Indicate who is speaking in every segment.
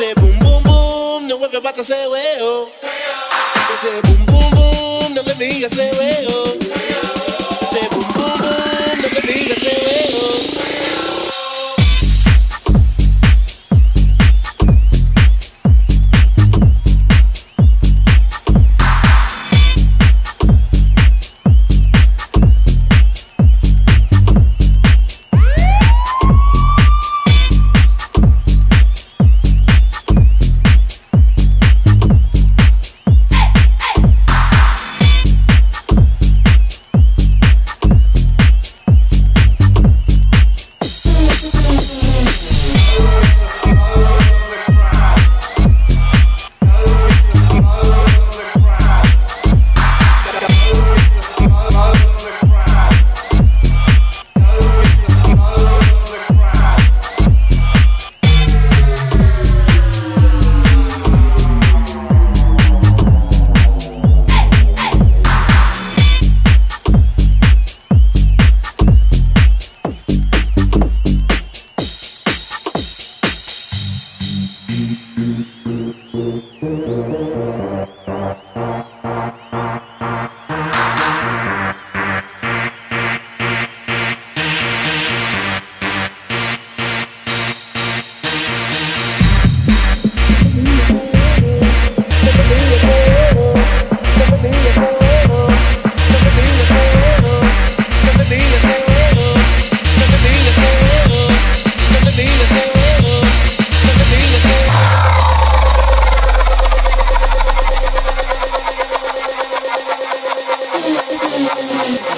Speaker 1: Ese boom boom boom, no ese huevo. Ese boom boom boom,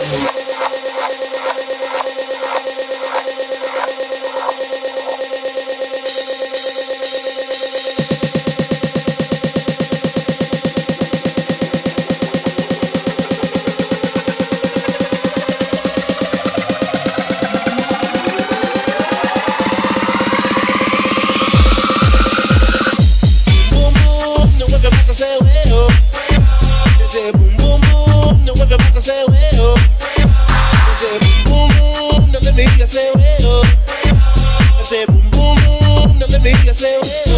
Speaker 1: Boom ese huevo. Ese boom boom boom, no le digas ese huevo. Ese boom boom boom, no le digas ese huevo.